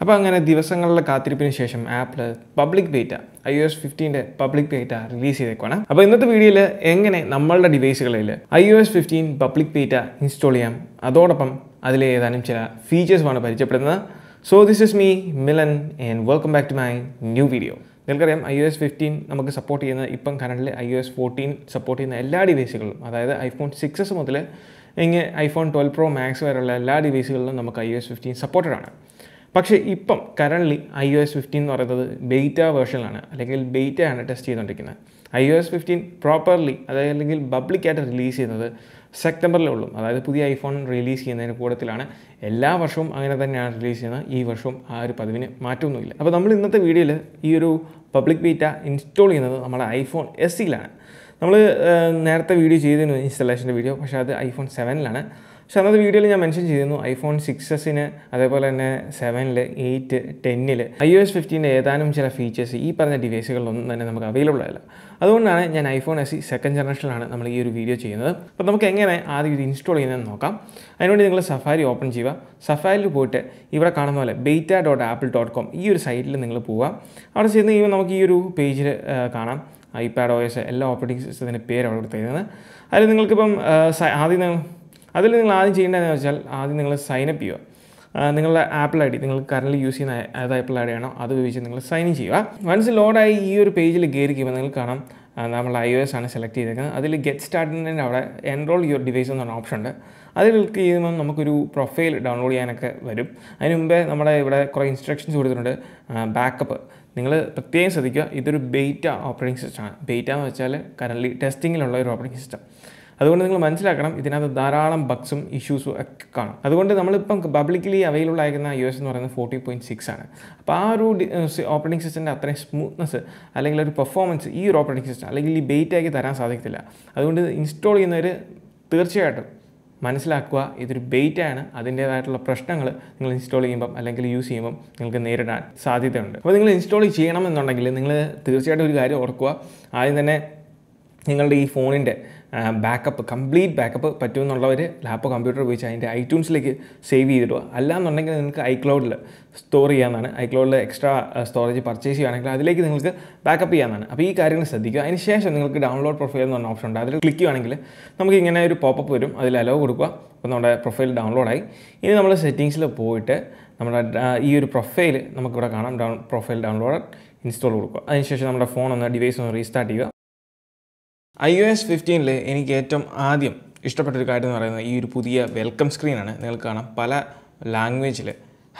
അപ്പോൾ അങ്ങനെ ദിവസങ്ങളിലെ കാത്തിരിപ്പിന് ശേഷം Apple public beta I O S ഫിഫ്റ്റീന്റെ public beta release ചെയ്തേക്കാണ് അപ്പോൾ ഇന്നത്തെ വീഡിയോയിൽ എങ്ങനെ നമ്മളുടെ ഡിവൈസുകളിൽ I O S fifteen public beta install ചെയ്യാം അതോടൊപ്പം അതിലെ ഏതാനും ചില ഫീച്ചേഴ്സുമാണ് പരിചയപ്പെടുന്നത്. So this is me Milan and welcome back to my new video നിങ്ങൾക്കറിയാം ഐ ഒ എസ് ഫിഫ്റ്റീൻ നമുക്ക് സപ്പോർട്ട് ചെയ്യുന്ന ഇപ്പം കറണ്ടിൽ I O S fourteen support ചെയ്യുന്ന എല്ലാ ഡിവൈസുകളിലും അതായത് ഐഫോൺ സിക്സസ് മുതൽ ഇങ്ങനെ ഐഫോൺ ട്വൽവ് പ്രോ മാക്സ് വരെയുള്ള എല്ലാ ഡിവൈസുകളിലും നമുക്ക് I O S fifteen supported ആണ്. പക്ഷേ ഇപ്പം currently I O S fifteen എന്ന് പറയുന്നത് ബെയ്റ്റ വേർഷനിലാണ് അല്ലെങ്കിൽ ബെയ്റ്റയാണ് ടെസ്റ്റ് ചെയ്തുകൊണ്ടിരിക്കുന്നത് I O S fifteen properly അതായത് അല്ലെങ്കിൽ പബ്ലിക്കായിട്ട് റിലീസ് ചെയ്യുന്നത് സെപ്റ്റംബറിലേ ഉള്ളൂ. അതായത് പുതിയ ഐഫോൺ റിലീസ് ചെയ്യുന്നതിന് കൂടത്തിലാണ് എല്ലാ വർഷവും അങ്ങനെ തന്നെയാണ് റിലീസ് ചെയ്യുന്നത്. ഈ വർഷവും ആ ഒരു പതിവിന് മാറ്റമൊന്നുമില്ല. അപ്പോൾ നമ്മൾ ഇന്നത്തെ വീഡിയോയിൽ ഈ ഒരു പബ്ലിക് ബീറ്റ ഇൻസ്റ്റാൾ ചെയ്യുന്നത് നമ്മുടെ ഐഫോൺ എസ് സിയിലാണ് നമ്മൾ നേരത്തെ വീഡിയോ ചെയ്തിരുന്നു ഇൻസ്റ്റലേഷന്റെ വീഡിയോ പക്ഷേ അത് ഐഫോൺ സെവനിലാണ് പക്ഷേ അന്നത്തെ വീഡിയോയിൽ ഞാൻ മെൻഷൻ ചെയ്തിരുന്നു ഐഫോൺ സിക്സ് എസിന് അതേപോലെ തന്നെ സെവനിൽ എയ്റ്റ് ടെന്നിൽ ഐ ഒ എസ് ഫിഫ്റ്റീന്റെ ഏതാനും ചില ഫീച്ചേഴ്സ് ഈ പറഞ്ഞ ഡിവൈസുകളിലൊന്നും തന്നെ നമുക്ക് അവൈലബിൾ അല്ല അതുകൊണ്ടാണ് ഞാൻ ഐഫോൺ എസ് സി സെക്കൻഡ് ജനറേഷനിലാണ് നമ്മൾ ഈ ഒരു വീഡിയോ ചെയ്യുന്നത്. അപ്പോൾ നമുക്ക് എങ്ങനെ ആദ്യം ഇത് ഇൻസ്റ്റാൾ ചെയ്യുന്നതെന്ന് നോക്കാം. അതിനുവേണ്ടി നിങ്ങൾ സഫാരി ഓപ്പൺ ചെയ്യുക. സഫാരിയിൽ പോയിട്ട് ഇവിടെ കാണുന്ന പോലെ beta dot Apple dot com ഈ ഒരു സൈറ്റിൽ നിങ്ങൾ പോവുക. അവിടെ ചെന്ന് കഴിയുമ്പോൾ നമുക്ക് ഈ ഒരു പേജിൽ കാണാം. ഐപാഡ് ഒ എസ് എല്ലാ ഓപ്പറേറ്റിംഗ് സിസ്റ്റത്തിന്റെ പേര് അവിടെ കൊടുത്തിരുന്നത് അതിൽ നിങ്ങൾക്കിപ്പം ആദ്യം അതിൽ നിങ്ങൾ ആദ്യം ചെയ്യേണ്ടതെന്ന് വെച്ചാൽ ആദ്യം നിങ്ങൾ സൈനപ്പ് ചെയ്യുക. നിങ്ങളുടെ ആപ്പിൾ ഐ ഡി നിങ്ങൾ കറന്റ് യൂസ് ചെയ്യുന്ന ഏത് ആപ്പിൾ ഐ ഡി ആണോ അത് ഉപയോഗിച്ച് നിങ്ങൾ സൈൻ ഇൻ ചെയ്യുക. വൺസ് ലോഡായി ഈ ഒരു പേജിൽ കയറി കഴിയുമ്പോൾ നിങ്ങൾ കാണാം നമ്മൾ ഐ ഒ എസ് ആണ് സെലക്ട് ചെയ്തേക്കുന്നത്. അതിൽ ഗെറ്റ് സ്റ്റാർട്ടിന്റെ അവിടെ എൻറോൾ യുവർ ഡിവൈസ് എന്ന് പറഞ്ഞ ഓപ്ഷൻ ഉണ്ട്. അതിൽ ക്ലിക്ക് ചെയ്യുമ്പോൾ നമുക്കൊരു പ്രൊഫൈൽ ഡൗൺലോഡ് ചെയ്യാനൊക്കെ വരും. അതിന് മുമ്പേ നമ്മുടെ ഇവിടെ കുറേ ഇൻസ്ട്രക്ഷൻസ് കൊടുത്തിട്ടുണ്ട്. ബാക്കപ്പ് നിങ്ങൾ പ്രത്യേകം ശ്രദ്ധിക്കുക ഇതൊരു ബെയ്റ്റ ഓപ്പറേറ്റിംഗ് സിസ്റ്റമാണ് ബെയ്റ്റ എന്ന് വെച്ചാൽ കറന്റ്ലി ടെസ്റ്റിങ്ങിലുള്ള ഒരു ഓപ്പറേറ്റിംഗ് സിസ്റ്റം അതുകൊണ്ട് നിങ്ങൾ മനസ്സിലാക്കണം ഇതിനകത്ത് ധാരാളം ബഗ്സും ഇഷ്യൂസും ഒക്കെ കാണും. അതുകൊണ്ട് നമ്മളിപ്പം പബ്ലിക്കലി അവൈലബിൾ ആയിരിക്കുന്ന യു എസ് എന്ന് പറയുന്നത് ഫോർട്ടി പോയിന്റ് സിക്സ് ആണ്. അപ്പോൾ ആ ഒരു ഓപ്പറേറ്റിംഗ് സിസ്റ്റത്തിന്റെ അത്രയും സ്മൂത്ത്നെസ് അല്ലെങ്കിൽ ഒരു പെർഫോമൻസ് ഈ ഒരു ഓപ്പറേറ്റിംഗ് സിസ്റ്റം അല്ലെങ്കിൽ ഈ ബെയ്റ്റാക്കി തരാൻ സാധിക്കത്തില്ല. അതുകൊണ്ട് ഇൻസ്റ്റാൾ ചെയ്യുന്നവർ തീർച്ചയായിട്ടും മനസ്സിലാക്കുക ഇതൊരു ബെയ്റ്റാണ് അതിന്റേതായിട്ടുള്ള പ്രശ്നങ്ങൾ നിങ്ങൾ ഇൻസ്റ്റാൾ ചെയ്യുമ്പം അല്ലെങ്കിൽ യൂസ് ചെയ്യുമ്പം നിങ്ങൾക്ക് നേരിടാൻ സാധ്യതയുണ്ട്. അപ്പോൾ നിങ്ങൾ ഇൻസ്റ്റാൾ ചെയ്യണമെന്നുണ്ടെങ്കിൽ നിങ്ങൾ തീർച്ചയായിട്ടും ഒരു കാര്യം ഓർക്കുക. ആദ്യം തന്നെ നിങ്ങളുടെ ഈ ഫോണിന്റെ ബാക്കപ്പ് കംപ്ലീറ്റ് ബാക്കപ്പ് പറ്റുമെന്നുള്ളവർ ലാപ്പ് കമ്പ്യൂട്ടർ ഉപയോഗിച്ച് അതിന്റെ ഐറ്റ്യൂൺസിലേക്ക് സേവ് ചെയ്തിടുക. അല്ലാന്നുണ്ടെങ്കിൽ നിങ്ങൾക്ക് ഐക്ലൗഡിൽ സ്റ്റോർ ചെയ്യാമെന്നാണ് ഐക്ലൗഡിൽ എക്സ്ട്രാ സ്റ്റോറേജ് പർച്ചേസ് ചെയ്യുകയാണെങ്കിൽ അതിലേക്ക് നിങ്ങൾക്ക് ബാക്കപ്പ് ചെയ്യാമെന്നാണ് അപ്പോൾ ഈ കാര്യങ്ങൾ ശ്രദ്ധിക്കുക. അതിന് ശേഷം നിങ്ങൾക്ക് ഡൗൺലോഡ് പ്രൊഫൈൽ എന്ന് പറഞ്ഞ ഓപ്ഷൻ ഉണ്ട്. അതിൽ ക്ലിക്ക് ചെയ്യുകയാണെങ്കിൽ നമുക്ക് ഇങ്ങനെ ഒരു പോപ്പപ്പ് വരും. അതിൽ അലോ കൊടുക്കുക. അപ്പോൾ നമ്മുടെ പ്രൊഫൈൽ ഡൗൺലോഡായി ഇനി നമ്മൾ സെറ്റിങ്സിൽ പോയിട്ട് നമ്മുടെ ഈ ഒരു പ്രൊഫൈൽ നമുക്കിവിടെ കാണാം. ഡൗൺ പ്രൊഫൈൽ ഡൗൺലോഡ് ഇൻസ്റ്റാൾ കൊടുക്കുക. അതിനുശേഷം നമ്മുടെ ഫോൺ ഒന്ന് ഡിവൈസ് ഒന്ന് റീസ്റ്റാർട്ട് ചെയ്യുക. ഐ ഒ എസ് ഫിഫ്റ്റീനിൽ എനിക്ക് ഏറ്റവും ആദ്യം ഇഷ്ടപ്പെട്ട ഒരു കാര്യം എന്ന് പറയുന്നത് ഈ ഒരു പുതിയ വെൽക്കം സ്ക്രീനാണ് നിങ്ങൾക്ക് കാണാം. പല ലാംഗ്വേജിൽ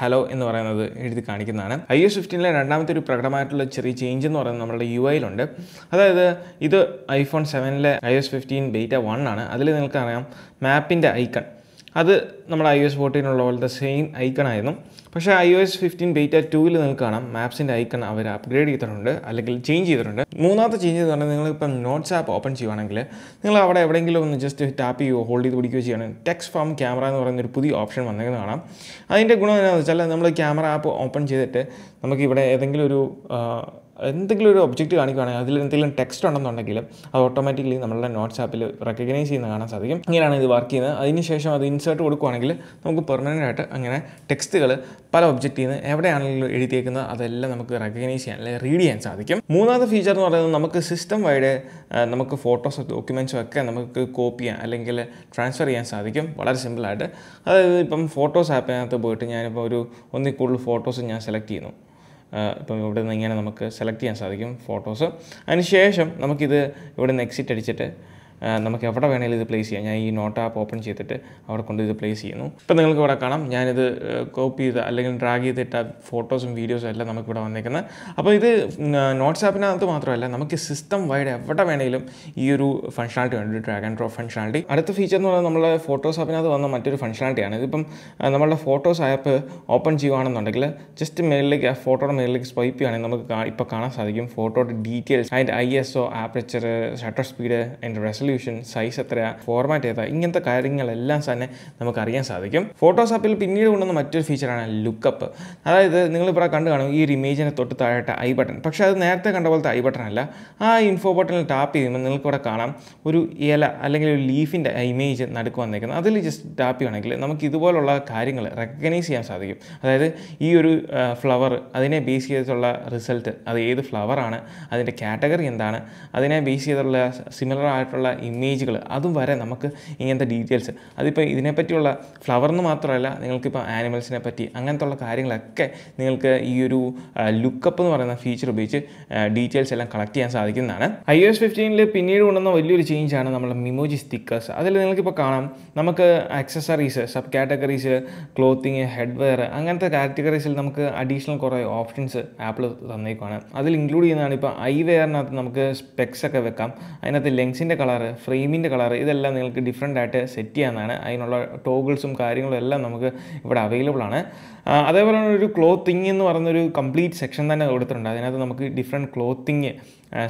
ഹലോ എന്ന് പറയുന്നത് എഴുതി കാണിക്കുന്നതാണ്. ഐ എസ് ഫിഫ്റ്റീനിലെ രണ്ടാമത്തെ ഒരു പ്രകടമായിട്ടുള്ള ചെറിയ ചേഞ്ച് എന്ന് പറയുന്നത് നമ്മുടെ യു ഐയിലുണ്ട് അതായത് ഇത് iPhone സെവനിലെ I S fifteen beta one ആണ്. അതിൽ നിങ്ങൾക്ക് അറിയാം മാപ്പിന്റെ ഐക്കൺ അത് നമ്മുടെ ഐ എസ് ഫോർട്ടീനുള്ള പോലത്തെ സെയിം ഐക്കൺ ആയിരുന്നു. പക്ഷേ I O S fifteen beta ടൂവിൽ നിങ്ങൾക്ക് കാണാം. മാപ്സിന്റെ ഐക്കൺ അവർ അപ്ഗ്രേഡ് ചെയ്തിട്ടുണ്ട്. അല്ലെങ്കിൽ ചേഞ്ച് ചെയ്തിട്ടുണ്ട്. മൂന്നാമത്തെ ചേഞ്ച് എന്ന് പറഞ്ഞാൽ നിങ്ങളിപ്പം നോട്ട്സ് ആപ്പ് ഓപ്പൺ ചെയ്യുവാണെങ്കിൽ നിങ്ങൾ അവിടെ എവിടെയെങ്കിലും ഒന്ന് ജസ്റ്റ് ടാപ്പ് ചെയ്യുകയോ ഹോൾഡ് ചെയ്ത് പിടിക്കുകയോ ചെയ്യുകയാണ് ടെക്സ്റ്റ് ഫോം ക്യാമറ എന്ന് പറയുന്ന ഒരു പുതിയ ഓപ്ഷൻ വന്നേക്കുന്നത് കാണാം. അതിന്റെ ഗുണം എന്താണെന്ന് വെച്ചാൽ നമ്മൾ ക്യാമറ ആപ്പ് ഓപ്പൺ ചെയ്തിട്ട് നമുക്കിവിടെ ഏതെങ്കിലും ഒരു എന്തെങ്കിലും ഒരു ഒബ്ജക്റ്റ് കാണിക്കുകയാണെങ്കിൽ അതിൽ എന്തെങ്കിലും ടെക്സ്റ്റ് ഉണ്ടെന്നുണ്ടെങ്കിൽ അത് ഓട്ടോമാറ്റിക്കലി നമ്മളുടെ നോട്ട്സ് ആപ്പിൽ റെക്കഗ്നൈസ് ചെയ്യുന്ന കാണാൻ സാധിക്കും. ഇങ്ങനെയാണ് ഇത് വർക്ക് ചെയ്യുന്നത്. അതിനുശേഷം അത് ഇൻസേർട്ട് കൊടുക്കുകയാണെങ്കിൽ നമുക്ക് പെർമനന്റ് ആയിട്ട് അങ്ങനെ ടെക്സ്റ്റുകൾ പല ഒബ്ജക്റ്റിൽ നിന്ന് എവിടെയാണെങ്കിലും എഴുതിയേക്കുന്നത് അതെല്ലാം നമുക്ക് റെക്കഗ്നൈസ് ചെയ്യാൻ അല്ലെങ്കിൽ റീഡ് ചെയ്യാൻ സാധിക്കും. മൂന്നാമത്തെ ഫീച്ചർ എന്ന് പറയുന്നത് നമുക്ക് സിസ്റ്റം വൈഡ് നമുക്ക് ഫോട്ടോസോ ഡോക്യുമെന്റ്സോ ഒക്കെ നമുക്ക് കോപ്പി ചെയ്യാൻ അല്ലെങ്കിൽ ട്രാൻസ്ഫർ ചെയ്യാൻ സാധിക്കും. വളരെ സിമ്പിളായിട്ട് അതായത് ഇപ്പം ഫോട്ടോസ് ആപ്പിനകത്ത് പോയിട്ട് ഞാനിപ്പോൾ ഒരു ഒന്നിൽ കൂടുതൽ ഫോട്ടോസ് ഞാൻ സെലക്ട് ചെയ്യുന്നു. ഇപ്പം ഇവിടെ നിന്ന് ഇങ്ങനെ നമുക്ക് സെലക്ട് ചെയ്യാൻ സാധിക്കും ഫോട്ടോസ് അതിന് ശേഷം നമുക്കിത് ഇവിടെ നിന്ന് എക്സിറ്റ് അടിച്ചിട്ട് നമുക്ക് എവിടെ വേണമെങ്കിലും ഇത് പ്ലേസ് ചെയ്യാം. ഞാൻ ഈ നോട്ട് ആപ്പ് ഓപ്പൺ ചെയ്തിട്ട് അവിടെ കൊണ്ട് ഇത് പ്ലേസ് ചെയ്യുന്നു. ഇപ്പം നിങ്ങൾക്ക് ഇവിടെ കാണാം. ഞാനിത് കോപ്പി ചെയ്ത് അല്ലെങ്കിൽ ഡ്രാഗ് ചെയ്തിട്ട് ഫോട്ടോസും വീഡിയോസും എല്ലാം നമുക്കിവിടെ വന്നേക്കുന്നത്. അപ്പോൾ ഇത് നോട്ട്സ് ആപ്പിനകത്ത് മാത്രമല്ല നമുക്ക് സിസ്റ്റം വൈഡ് എവിടെ വേണമെങ്കിലും ഈ ഒരു ഫംഗ്ഷനാലിറ്റി ഉണ്ട്. ഡ്രാഗ് ആൻഡ് ഡ്രോപ്പ് ഫംഗ്ഷനാലിറ്റി അടുത്ത ഫീച്ചർ എന്ന് പറഞ്ഞാൽ നമ്മുടെ ഫോട്ടോസ് ആപ്പിനകത്ത് വന്ന മറ്റൊരു ഫംഗ്ഷനാലിറ്റിയാണ് ഇതിപ്പം നമ്മളുടെ ഫോട്ടോസ് ആപ്പ് ഓപ്പൺ ചെയ്യുകയാണെന്നുണ്ടെങ്കിൽ ജസ്റ്റ് മേളിലേക്ക് ആ ഫോട്ടോയുടെ മേളിലേക്ക് സ്വൈപ്പ് ചെയ്യുകയാണെങ്കിൽ നമുക്ക് ഇപ്പോൾ കാണാൻ സാധിക്കും ഫോട്ടോയുടെ ഡീറ്റെയിൽസ് അതിന്റെ I S O aperture shutter speed അതിന്റെ റെസൊല്യൂഷൻ റെസൊല്യൂഷൻ സൈസ് എത്രയാണ് ഫോർമാറ്റ് ഏതാ ഇങ്ങനത്തെ കാര്യങ്ങളെല്ലാം തന്നെ നമുക്കറിയാൻ സാധിക്കും. ഫോട്ടോസാപ്പിൽ പിന്നീട് കൊണ്ടുവന്ന മറ്റൊരു ഫീച്ചറാണ് ലുക്കപ്പ് അതായത് നിങ്ങളിപ്പോൾ കണ്ടു കാണും ഈ ഒരു ഇമേജിനെ തൊട്ട് താഴത്തെ ഐ ബട്ടൺ പക്ഷേ അത് നേരത്തെ കണ്ട പോലത്തെ ഐ ബട്ടൺ അല്ല. ആ ഇൻഫോ ബട്ടണിൽ ടാപ്പ് ചെയ്യുമ്പോൾ നിങ്ങൾക്ക് ഇവിടെ കാണാം ഒരു ഇല അല്ലെങ്കിൽ ഒരു ലീഫിന്റെ ഇമേജ് നടുക്ക് വന്നേക്കുന്നത്. അതിൽ ജസ്റ്റ് ടാപ്പ് ചെയ്യുകയാണെങ്കിൽ നമുക്ക് ഇതുപോലുള്ള കാര്യങ്ങൾ റെക്കഗ്നൈസ് ചെയ്യാൻ സാധിക്കും. അതായത് ഈ ഒരു ഫ്ലവർ അതിനെ ബേസ് ചെയ്തിട്ടുള്ള റിസൾട്ട് അത് ഏത് ഫ്ലവറാണ് അതിന്റെ കാറ്റഗറി എന്താണ് അതിനെ ബേസ് ചെയ്തിട്ടുള്ള സിമിലർ ആയിട്ടുള്ള ഇമേജുകൾ അതും വരെ നമുക്ക് ഇങ്ങനത്തെ ഡീറ്റെയിൽസ്. അതിപ്പോൾ ഇതിനെപ്പറ്റിയുള്ള ഫ്ലവർ എന്ന് മാത്രമല്ല നിങ്ങൾക്കിപ്പോൾ ആനിമൽസിനെ പറ്റി അങ്ങനത്തെ ഉള്ള കാര്യങ്ങളൊക്കെ നിങ്ങൾക്ക് ഈ ഒരു ലുക്കപ്പ് എന്ന് പറയുന്ന ഫീച്ചർ ഉപയോഗിച്ച് ഡീറ്റെയിൽസ് എല്ലാം കളക്ട് ചെയ്യാൻ സാധിക്കുന്നതാണ്. ഐ എസ് ഫിഫ്റ്റീനിൽ പിന്നീട് കൊണ്ടുവന്ന വലിയൊരു ചേഞ്ചാണ് നമ്മുടെ മിമോജി സ്റ്റിക്കേഴ്സ് അതിൽ നിങ്ങൾക്കിപ്പോൾ കാണാം നമുക്ക് accessories sub categories clothing headwear അങ്ങനത്തെ കാറ്റഗറീസിൽ നമുക്ക് അഡീഷണൽ കുറേ ഓപ്ഷൻസ് ആപ്പിൾ തന്നേക്കുവാണ്. അതിൽ ഇൻക്ലൂഡ് ചെയ്യുന്നതാണ് ഇപ്പോൾ ഐ വെയറിനകത്ത് നമുക്ക് സ്പെക്സ് ഒക്കെ വെക്കാം. അതിനകത്ത് ലെൻസിന്റെ ഫ്രെയിമിന്റെ കളറ് ഇതെല്ലാം നിങ്ങൾക്ക് ഡിഫറെന്റ് ആയിട്ട് സെറ്റ് ചെയ്യാവുന്നതാണ്. അതിനുള്ള ടോഗിൾസും കാര്യങ്ങളും എല്ലാം നമുക്ക് ഇവിടെ അവൈലബിൾ ആണ്. അതേപോലെ ഒരു ക്ലോത്തിങ് എന്ന് പറയുന്നൊരു കംപ്ലീറ്റ് സെക്ഷൻ തന്നെ കൊടുത്തിട്ടുണ്ട്. അതിനകത്ത് നമുക്ക് ഡിഫറെന്റ് ക്ലോത്തിങ്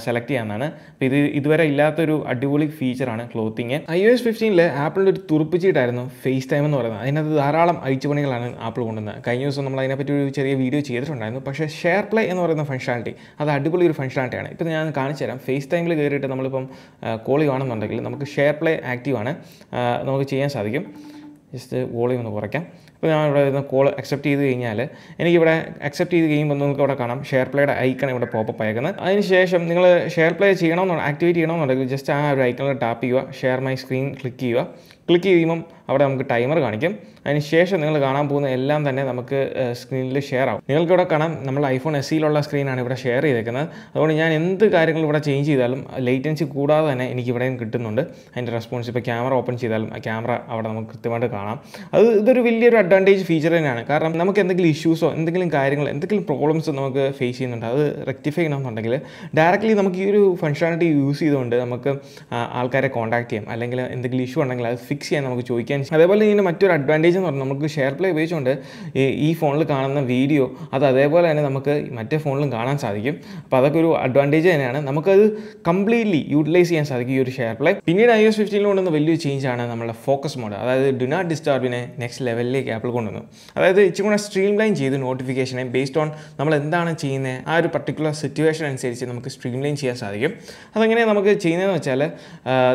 സെലക്ട് ചെയ്യാവുന്നതാണ് അപ്പോൾ ഇത് ഇതുവരെ ഇല്ലാത്തൊരു അടിപൊളി ഫീച്ചറാണ് ക്ലോത്തിങ് ഐ ഒ എസ് ഫിഫ്റ്റീനിൽ ആപ്പിളിന്റെ ഒരു തുറപ്പിച്ചിട്ടായിരുന്നു ഫേസ് ടൈം എന്ന് പറയുന്നത്. അതിനകത്ത് ധാരാളം അഴിച്ചുപണികളാണ് ആപ്പിൾ കൊണ്ടുവന്നത്. കഴിഞ്ഞ ദിവസം നമ്മൾ അതിനെപ്പറ്റി ഒരു ചെറിയ വീഡിയോ ചെയ്തിട്ടുണ്ടായിരുന്നു. പക്ഷേ ഷെയർ പ്ലേ എന്ന് പറയുന്ന ഫംഗ്ഷനാലിറ്റി അത് അടിപൊളി ഒരു ഫംഗ്ഷനാലിറ്റിയാണ് ഇപ്പോൾ ഞാൻ കാണിച്ചു തരാം. ഫേസ് ടൈമിൽ കയറിയിട്ട് നമ്മളിപ്പം കോൾ ചെയ്യുകയാണെന്നുണ്ടെങ്കിൽ നമുക്ക് ഷെയർ പ്ലേ ആക്റ്റീവാണ് നമുക്ക് ചെയ്യാൻ സാധിക്കും. ജസ്റ്റ് വോളിയം ഒന്ന് കുറയ്ക്കാം. ഇപ്പോൾ ഞാൻ ഇവിടെ വരുന്ന കോൾ അക്സെപ്റ്റ് ചെയ്ത് കഴിഞ്ഞാൽ എനിക്കിവിടെ അക്സെപ്റ്റ് ചെയ്ത് കഴിയുമ്പോൾ നിങ്ങൾക്ക് ഇവിടെ കാണാം ഷെയർ പ്ലേയുടെ ഐക്കൺ ഇവിടെ പോപ്പപ്പ് അയക്കുന്നത് അതിന് ശേഷം നിങ്ങൾ ഷെയർ പ്ലേ ചെയ്യണമെന്നുണ്ടെങ്കിൽ ആക്ടിവേറ്റ് ചെയ്യണമെന്നുണ്ടെങ്കിൽ ജസ്റ്റ് ആ ഒരു ഐക്കണിൽ ടാപ്പ് ചെയ്യുക. ഷെയർ മൈ സ്ക്രീൻ ക്ലിക്ക് ചെയ്യുക. ക്ലിക്ക് ചെയ്യുമ്പം അവിടെ നമുക്ക് ടൈമർ കാണിക്കും. അതിന് ശേഷം നിങ്ങൾ കാണാൻ പോകുന്ന എല്ലാം തന്നെ നമുക്ക് സ്ക്രീനിൽ ഷെയർ ആവും. നിങ്ങൾക്ക് ഇവിടെ കാണാം നമ്മൾ ഐഫോൺ എസ് സിയിലുള്ള സ്ക്രീനാണ് ഇവിടെ ഷെയർ ചെയ്തേക്കുന്നത്. അതുകൊണ്ട് ഞാൻ എന്ത് കാര്യങ്ങൾ ഇവിടെ ചേഞ്ച് ചെയ്താലും ലേറ്റൻസി കൂടാതെ തന്നെ എനിക്ക് ഇവിടെയും കിട്ടുന്നുണ്ട്. അതിന്റെ റെസ്പോൺസ് ഇപ്പോൾ ക്യാമറ ഓപ്പൺ ചെയ്താലും ആ ക്യാമറ അവിടെ നമുക്ക് കൃത്യമായിട്ട് കാണാം. അത് ഇതൊരു വലിയൊരു അഡ്വാന്റേജ് ഫീച്ചർ തന്നെയാണ്. കാരണം നമുക്ക് എന്തെങ്കിലും ഇഷ്യൂസോ എന്തെങ്കിലും കാര്യങ്ങൾ എന്തെങ്കിലും പ്രോബ്ലംസ് നമുക്ക് ഫേസ് ചെയ്യുന്നുണ്ട്. അത് റെക്ടിഫൈ ചെയ്യണമെന്നുണ്ടെങ്കിൽ ഡയറക്റ്റ്ലി നമുക്ക് ഈ ഒരു ഫംഗ്ഷനാലിറ്റി യൂസ് ചെയ്തുകൊണ്ട് നമുക്ക് ആൾക്കാരെ കോൺടാക്ട് ചെയ്യാം. അല്ലെങ്കിൽ എന്തെങ്കിലും ഇഷ്യൂ ഉണ്ടെങ്കിൽ അത് ഫിക്സ് ചെയ്യാൻ നമുക്ക് ചോദിക്കാൻ അതേപോലെ ഇതിന്റെ മറ്റൊരു അഡ്വാന്റേജ് എന്ന് പറഞ്ഞാൽ നമുക്ക് ഷെയർ പ്ലേ ഉപയോഗിച്ചുകൊണ്ട് ഈ ഫോണിൽ കാണുന്ന വീഡിയോ അത് അതേപോലെ തന്നെ നമുക്ക് മറ്റേ ഫോണിലും കാണാൻ സാധിക്കും. അപ്പോൾ അതൊക്കെ ഒരു അഡ്വാന്റേജ് തന്നെയാണ്. നമുക്കത് കംപ്ലീറ്റ്ലി യൂട്ടിലൈസ് ചെയ്യാൻ സാധിക്കും ഈ ഒരു ഷെയർ പ്ലേ പിന്നീട് ഐ എസ് ഫിഫ്റ്റീനിൽ കൊണ്ടുവന്ന വലിയൊരു ചേഞ്ചാണ് നമ്മുടെ ഫോക്കസ് മോഡ് അതായത് ഡു നോട്ട് ഡിസ്റ്റർബിനെ നെക്സ്റ്റ് ലെവലിലേക്ക് ആപ്പിൾ കൊണ്ടുവന്നു. അതായത് ഇച്ചിരി കൂടെ സ്ട്രീം ലൈൻ ചെയ്ത് നോട്ടിഫിക്കേഷനെ ബേസ്ഡ് ഓൺ നമ്മൾ എന്താണ് ചെയ്യുന്നത് ആ ഒരു പർട്ടിക്കുലർ സിറ്റുവേഷൻ അനുസരിച്ച് നമുക്ക് സ്ട്രീം ലൈൻ ചെയ്യാൻ സാധിക്കും. അതെങ്ങനെയാണ് നമുക്ക് ചെയ്യുന്നതെന്ന് വെച്ചാൽ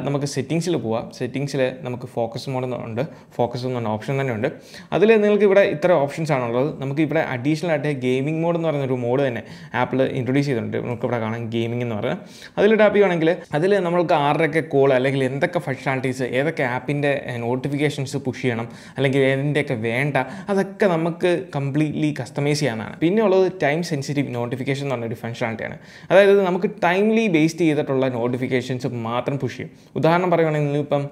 നമുക്ക് സെറ്റിങ്സിൽ പോവാം. സെറ്റിങ്സിൽ നമുക്ക് ഫോക്കസ് മോഡ് ഉണ്ട്. ഫോക്കസ് എന്ന ഓപ്ഷൻ തന്നെ ഉണ്ട് അതിൽ നിങ്ങൾക്ക് ഇവിടെ ഇത്ര ഓപ്ഷൻസ് ആണുള്ളത്. നമുക്ക് ഇവിടെ അഡീഷണൽ ആയിട്ട് ഗെയിമിംഗ് മോഡ് എന്ന് പറയുന്ന ഒരു മോഡ് തന്നെ ആപ്പിൾ ഇൻട്രൊഡ്യൂസ് ചെയ്തിട്ടുണ്ട്. നമുക്ക് ഇവിടെ കാണാം ഗെയിമിംഗ് എന്ന് പറയുന്നത് അതിൽ ടാപ്പ് ചെയ്യുകയാണെങ്കിൽ അതിൽ നമ്മൾക്ക് ആരുടെയൊക്കെ കോൾ അല്ലെങ്കിൽ എന്തൊക്കെ ഫങ്ഷണാലിറ്റീസ് ഏതൊക്കെ ആപ്പിന്റെ നോട്ടിഫിക്കേഷൻസ് പുഷ് ചെയ്യണം അല്ലെങ്കിൽ എന്തൊക്കെ വേണ്ട അതൊക്കെ നമുക്ക് കംപ്ലീറ്റ്ലി കസ്റ്റമൈസ് ചെയ്യാനാണ് പിന്നെ ഉള്ളത് ടൈം സെൻസിറ്റീവ് നോട്ടിഫിക്കേഷൻ എന്ന് പറഞ്ഞൊരു ഫങ്ഷണാലിറ്റിയാണ് അതായത് നമുക്ക് ടൈംലി ബേസ്ഡ് ചെയ്തിട്ടുള്ള നോട്ടിഫിക്കേഷൻസ് മാത്രം പുഷ് ചെയ്യും. ഉദാഹരണം പറയുകയാണെങ്കിൽ ഇപ്പം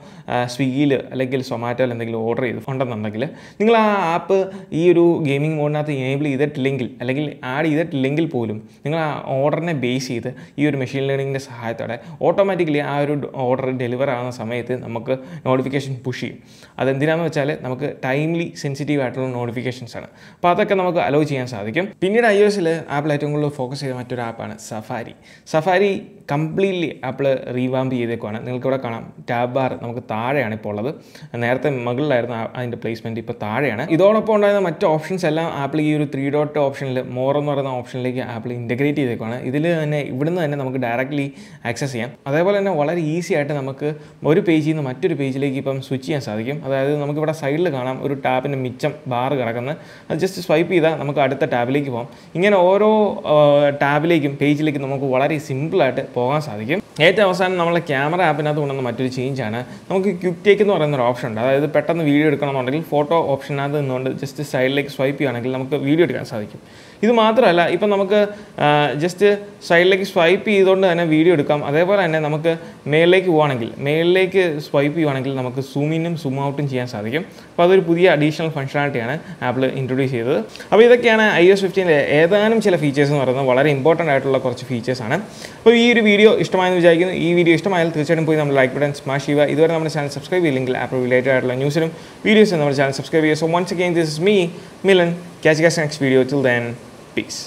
സ്വിഗ്ഗിയിൽ അല്ലെങ്കിൽ സൊമാറ്റോയിൽ എന്തെങ്കിലും ഓർഡർ ചെയ്ത് ഉണ്ടെന്നുണ്ടെങ്കിൽ നിങ്ങൾ ആ ആപ്പ് ഈ ഒരു ഗെയിമിംഗ് മോഡിനകത്ത് എനേബിൾ ചെയ്തിട്ടില്ലെങ്കിൽ അല്ലെങ്കിൽ ആഡ് ചെയ്തിട്ടില്ലെങ്കിൽ പോലും നിങ്ങൾ ആ ഓർഡറിനെ ബേസ് ചെയ്ത് ഈ ഒരു മെഷീൻ ലേണിങ്ങിന്റെ സഹായത്തോടെ ഓട്ടോമാറ്റിക്കലി ആ ഒരു ഓർഡർ ഡെലിവർ ആകുന്ന സമയത്ത് നമുക്ക് നോട്ടിഫിക്കേഷൻ പുഷ് ചെയ്യും. അതെന്തിനാണെന്ന് വെച്ചാൽ നമുക്ക് ടൈംലി സെൻസിറ്റീവ് ആയിട്ടുള്ള നോട്ടിഫിക്കേഷൻസ് ആണ്. അപ്പോൾ അതൊക്കെ നമുക്ക് അലോ ചെയ്യാൻ സാധിക്കും. പിന്നീട് ഐ എസിൽ ആപ്പിൾ ഏറ്റവും കൂടുതൽ ഫോക്കസ് ചെയ്ത മറ്റൊരു ആപ്പാണ് Safari Safari completely Apple revamp ചെയ്തേക്കുവാണ്. നിങ്ങൾക്കിവിടെ കാണാം. ടാബ് ബാർ നമുക്ക് താഴെയാണ് ഇപ്പോൾ ഉള്ളത്. നേരത്തെ മുകളിലായിരുന്നു അതിന്റെ പ്ലേസ്മെന്റ് ഇപ്പോൾ താഴെയാണ്. ഇതോടൊപ്പം ഉണ്ടായിരുന്ന മറ്റ് ഓപ്ഷൻസ് എല്ലാം ആപ്പിൾ ഈ ഒരു ത്രീ ഡോട്ട് ഓപ്ഷനിൽ മോർ എന്ന് പറയുന്ന ഓപ്ഷനിലേക്ക് ആപ്പിൾ ഇന്റഗ്രേറ്റ് ചെയ്തേക്കുവാണ്. ഇതിൽ തന്നെ ഇവിടുന്ന് തന്നെ നമുക്ക് ഡയറക്റ്റ്ലി ആക്സസ് ചെയ്യാം. അതേപോലെ തന്നെ വളരെ ഈസി ആയിട്ട് നമുക്ക് ഒരു പേജിൽ നിന്ന് മറ്റൊരു പേജിലേക്ക് ഇപ്പം സ്വിച്ച് ചെയ്യാൻ സാധിക്കും. അതായത് നമുക്കിവിടെ സൈഡിൽ കാണാം ഒരു ടാപ്പിന്റെ മിച്ചം ബാർ കിടക്കുന്നത്. അത് ജസ്റ്റ് സ്വൈപ്പ് ചെയ്താൽ നമുക്ക് അടുത്ത ടാബിലേക്ക് പോകാം. ഇങ്ങനെ ഓരോ ടാബിലേക്കും പേജിലേക്കും നമുക്ക് വളരെ സിമ്പിളായിട്ട് പോകാൻ സാധിക്കും. ഏറ്റവും അവസാനം നമ്മളെ ക്യാമറ ആപ്പിനകത്ത് കൊണ്ടുവന്ന മറ്റൊരു ചേഞ്ചാണ് നമുക്ക് ക്വിക്ക് ടേക്ക് എന്ന് പറയുന്ന ഒരു ഓപ്ഷൻ ഉണ്ട്. അതായത് പെട്ടെന്ന് വീഡിയോ എടുക്കണമെന്നുണ്ടെങ്കിൽ ഫോട്ടോ ഓപ്ഷനകത്ത് നിന്നുകൊണ്ട് ജസ്റ്റ് സൈഡിലേക്ക് സ്വൈപ്പ് ചെയ്യുകയാണെങ്കിൽ നമുക്ക് വീഡിയോ എടുക്കാൻ സാധിക്കും. ഇത് മാത്രമല്ല ഇപ്പം നമുക്ക് ജസ്റ്റ് സൈഡിലേക്ക് സ്വൈപ്പ് ചെയ്തുകൊണ്ട് തന്നെ വീഡിയോ എടുക്കാം. അതേപോലെ തന്നെ നമുക്ക് മേളിലേക്ക് പോവുകയാണെങ്കിൽ മേളിലേക്ക് സ്വൈപ്പ് ചെയ്യുവാണെങ്കിൽ നമുക്ക് സൂമിനും സൂം ഔട്ടും ചെയ്യാൻ സാധിക്കും. അപ്പോൾ അതൊരു പുതിയ അഡീഷണൽ ഫംഗ്ഷനാലിറ്റിയാണ് ആപ്പിൾ ഇൻട്രൊഡ്യൂസ് ചെയ്തത്. അപ്പോൾ ഇതൊക്കെയാണ് ഐ എസ് ഫിഫ്റ്റീന്റെ ഏതാനും ചില ഫീച്ചേഴ്സ് എന്ന് പറയുന്നത്. വളരെ ഇമ്പോർട്ടന്റ് ആയിട്ടുള്ള കുറച്ച് ഫീച്ചേഴ്സാണ് അപ്പോൾ ഈ ഒരു വീഡിയോ ഇഷ്ടമായെന്ന് വിചാരിക്കുന്നു. ഈ വീഡിയോ ഇഷ്ടമായാൽ തീർച്ചയായിട്ടും പോയി നമ്മൾ ലൈക്ക് ബട്ടൺ സ്മാഷ് ചെയ്യുക. ഇതുവരെ നമ്മുടെ ചാനൽ സബ്സ്ക്രൈബ് ചെയ്യില്ലെങ്കിൽ ആപ്പ് റിലേറ്റഡ് ആയിട്ടുള്ള ന്യൂസിനും വീഡിയോസിനും നമ്മുടെ ചാനൽ സബ്സ്ക്രൈബ് ചെയ്യുക. So once again this is me Milan catch guys next video till then peace